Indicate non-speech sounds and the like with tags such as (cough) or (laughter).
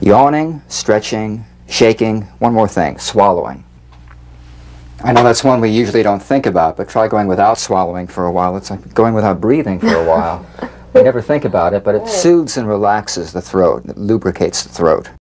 Yawning, stretching, shaking. One more thing, swallowing. I know that's one we usually don't think about, but try going without swallowing for a while. It's like going without breathing for a while. (laughs) we never think about it, but it soothes and relaxes the throat, it lubricates the throat.